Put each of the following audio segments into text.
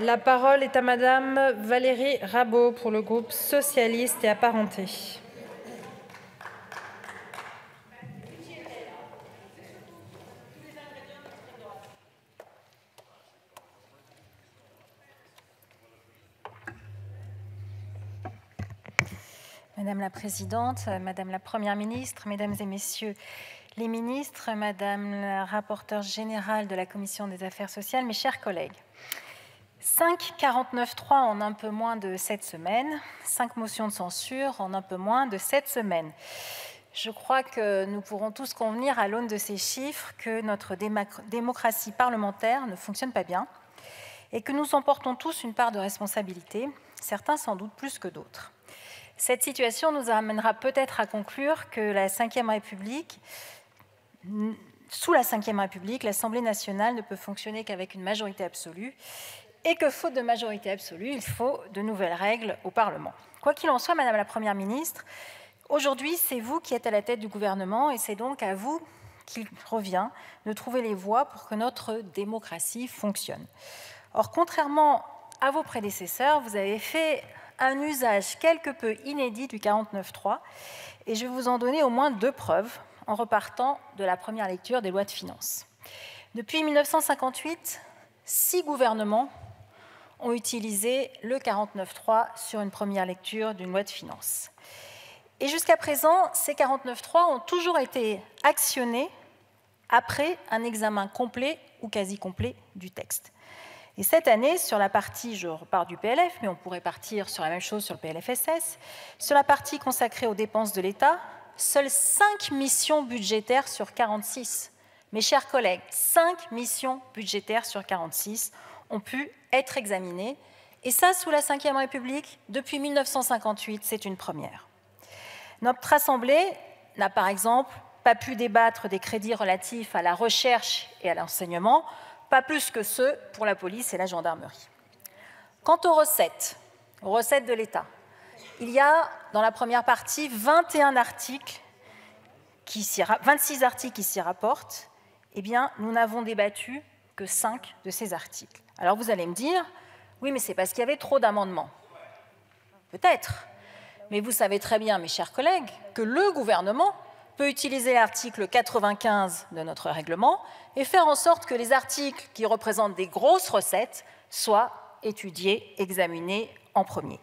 La parole est à Madame Valérie Rabault pour le groupe socialiste et apparenté. Madame la Présidente, Madame la Première ministre, Mesdames et Messieurs les ministres, Madame la rapporteure générale de la Commission des affaires sociales, mes chers collègues. 5,49.3 en un peu moins de sept semaines, 5 motions de censure en un peu moins de sept semaines. Je crois que nous pourrons tous convenir à l'aune de ces chiffres que notre démocratie parlementaire ne fonctionne pas bien et que nous emportons tous une part de responsabilité, certains sans doute plus que d'autres. Cette situation nous amènera peut-être à conclure que la Ve République, sous la Ve République, l'Assemblée nationale ne peut fonctionner qu'avec une majorité absolue et que, faute de majorité absolue, il faut de nouvelles règles au Parlement. Quoi qu'il en soit, Madame la Première ministre, aujourd'hui, c'est vous qui êtes à la tête du gouvernement et c'est donc à vous qu'il revient de trouver les voies pour que notre démocratie fonctionne. Or, contrairement à vos prédécesseurs, vous avez fait un usage quelque peu inédit du 49.3 et je vais vous en donner au moins deux preuves en repartant de la première lecture des lois de finances. Depuis 1958, six gouvernements ont utilisé le 49.3 sur une première lecture d'une loi de finances. Et jusqu'à présent, ces 49.3 ont toujours été actionnés après un examen complet ou quasi complet du texte. Et cette année, sur la partie, je repars du PLF, mais on pourrait partir sur la même chose sur le PLFSS, sur la partie consacrée aux dépenses de l'État, seules 5 missions budgétaires sur 46. Mes chers collègues, 5 missions budgétaires sur 46 ont pu être examinées. Et ça, sous la Ve République, depuis 1958, c'est une première. Notre Assemblée n'a par exemple pas pu débattre des crédits relatifs à la recherche et à l'enseignement, pas plus que ceux pour la police et la gendarmerie. Quant aux recettes, aux recettes de l'État, il y a dans la première partie 21 articles qui 26 articles qui s'y rapportent. Eh bien, nous n'avons débattu que 5 de ces articles. Alors vous allez me dire, oui, mais c'est parce qu'il y avait trop d'amendements. Peut-être. Mais vous savez très bien, mes chers collègues, que le gouvernement peut utiliser l'article 95 de notre règlement et faire en sorte que les articles qui représentent des grosses recettes soient étudiés, examinés en premier.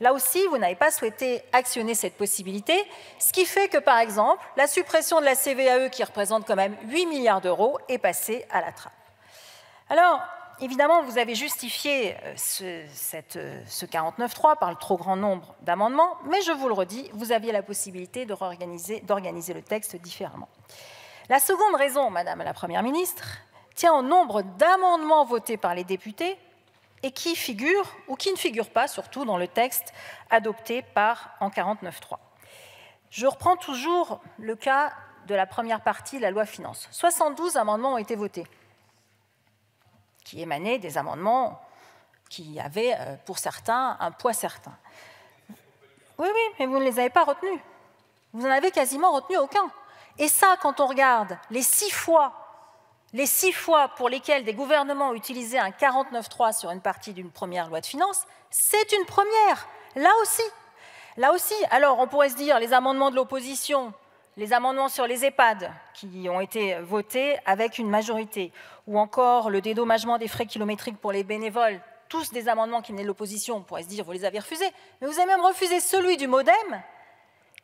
Là aussi, vous n'avez pas souhaité actionner cette possibilité, ce qui fait que, par exemple, la suppression de la CVAE, qui représente quand même 8 milliards d'euros, est passée à la trappe. Alors, évidemment, vous avez justifié euh, ce, ce 49.3 par le trop grand nombre d'amendements, mais je vous le redis, vous aviez la possibilité d'organiser le texte différemment. La seconde raison, Madame la Première ministre, tient au nombre d'amendements votés par les députés et qui figurent ou qui ne figurent pas, surtout dans le texte adopté par en 49.3. Je reprends toujours le cas de la première partie de la loi finance. 72 amendements ont été votés qui émanaient des amendements qui avaient, euh, pour certains, un poids certain. Oui, oui, mais vous ne les avez pas retenus. Vous n'en avez quasiment retenu aucun. Et ça, quand on regarde les six fois, les six fois pour lesquelles des gouvernements ont utilisé un 49.3 sur une partie d'une première loi de finances, c'est une première. Là aussi. Là aussi, alors on pourrait se dire les amendements de l'opposition, les amendements sur les EHPAD qui ont été votés avec une majorité, ou encore le dédommagement des frais kilométriques pour les bénévoles, tous des amendements qui venaient de l'opposition, on pourrait se dire vous les avez refusés, mais vous avez même refusé celui du Modem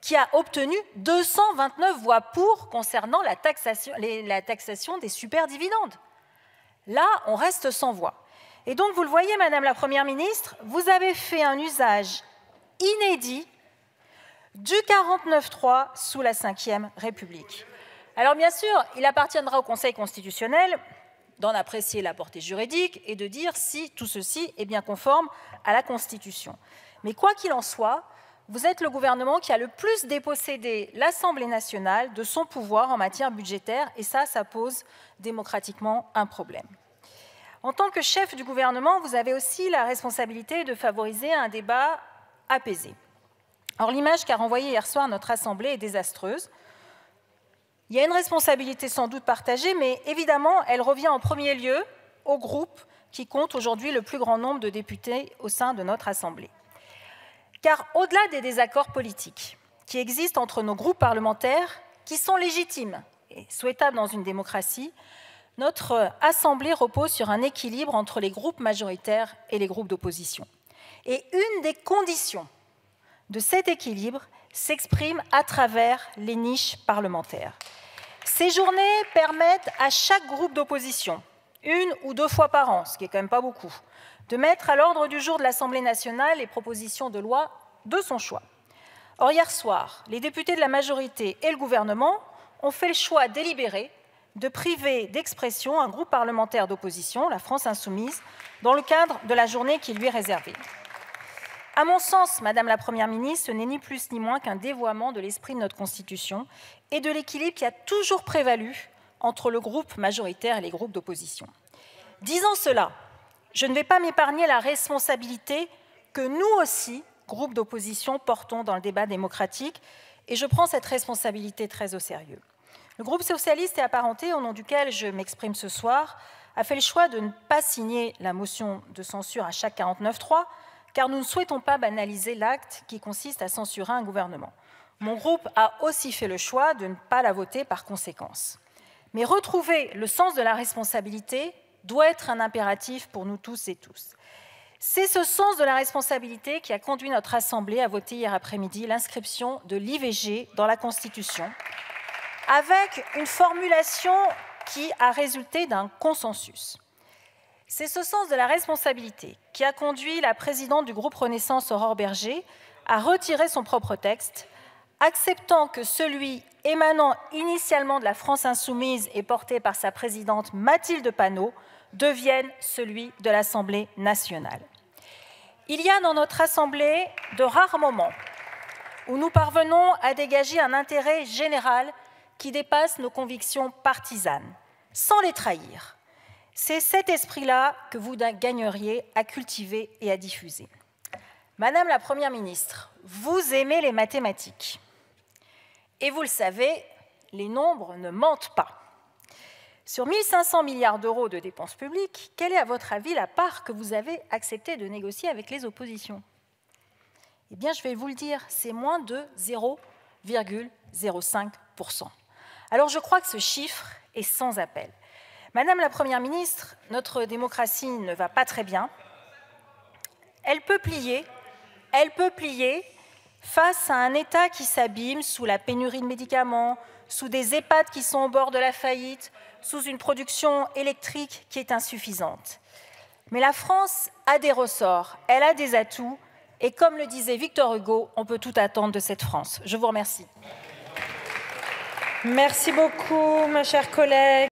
qui a obtenu 229 voix pour concernant la taxation, la taxation des superdividendes. Là, on reste sans voix. Et donc, vous le voyez, Madame la Première ministre, vous avez fait un usage inédit du 49.3 sous la Ve République. Alors bien sûr, il appartiendra au Conseil constitutionnel d'en apprécier la portée juridique et de dire si tout ceci est bien conforme à la Constitution. Mais quoi qu'il en soit, vous êtes le gouvernement qui a le plus dépossédé l'Assemblée nationale de son pouvoir en matière budgétaire, et ça, ça pose démocratiquement un problème. En tant que chef du gouvernement, vous avez aussi la responsabilité de favoriser un débat apaisé. Or, l'image qu'a renvoyée hier soir notre Assemblée est désastreuse. Il y a une responsabilité sans doute partagée, mais évidemment, elle revient en premier lieu au groupe qui compte aujourd'hui le plus grand nombre de députés au sein de notre Assemblée. Car au-delà des désaccords politiques qui existent entre nos groupes parlementaires, qui sont légitimes et souhaitables dans une démocratie, notre Assemblée repose sur un équilibre entre les groupes majoritaires et les groupes d'opposition. Et une des conditions de cet équilibre s'exprime à travers les niches parlementaires. Ces journées permettent à chaque groupe d'opposition, une ou deux fois par an, ce qui est quand même pas beaucoup, de mettre à l'ordre du jour de l'Assemblée nationale les propositions de loi de son choix. Or, hier soir, les députés de la majorité et le gouvernement ont fait le choix délibéré de priver d'expression un groupe parlementaire d'opposition, la France insoumise, dans le cadre de la journée qui lui est réservée. À mon sens, Madame la Première ministre, ce n'est ni plus ni moins qu'un dévoiement de l'esprit de notre Constitution et de l'équilibre qui a toujours prévalu entre le groupe majoritaire et les groupes d'opposition. Disant cela, je ne vais pas m'épargner la responsabilité que nous aussi, groupes d'opposition, portons dans le débat démocratique, et je prends cette responsabilité très au sérieux. Le groupe socialiste et apparenté, au nom duquel je m'exprime ce soir, a fait le choix de ne pas signer la motion de censure à chaque 49.3, car nous ne souhaitons pas banaliser l'acte qui consiste à censurer un gouvernement. Mon groupe a aussi fait le choix de ne pas la voter par conséquence. Mais retrouver le sens de la responsabilité doit être un impératif pour nous tous et tous. C'est ce sens de la responsabilité qui a conduit notre Assemblée à voter hier après-midi l'inscription de l'IVG dans la Constitution, avec une formulation qui a résulté d'un consensus. C'est ce sens de la responsabilité qui a conduit la présidente du groupe Renaissance, Aurore Berger, à retirer son propre texte, acceptant que celui émanant initialement de la France insoumise et porté par sa présidente Mathilde Panot devienne celui de l'Assemblée nationale. Il y a dans notre Assemblée de rares moments où nous parvenons à dégager un intérêt général qui dépasse nos convictions partisanes, sans les trahir. C'est cet esprit-là que vous gagneriez à cultiver et à diffuser. Madame la Première ministre, vous aimez les mathématiques. Et vous le savez, les nombres ne mentent pas. Sur 1500 milliards d'euros de dépenses publiques, quelle est à votre avis la part que vous avez accepté de négocier avec les oppositions? Eh bien, je vais vous le dire, c'est moins de 0,05%. Alors je crois que ce chiffre est sans appel. Madame la Première ministre, notre démocratie ne va pas très bien. Elle peut plier, elle peut plier face à un État qui s'abîme sous la pénurie de médicaments, sous des EHPAD qui sont au bord de la faillite, sous une production électrique qui est insuffisante. Mais la France a des ressorts, elle a des atouts, et comme le disait Victor Hugo, on peut tout attendre de cette France. Je vous remercie. Merci beaucoup, ma chère collègue.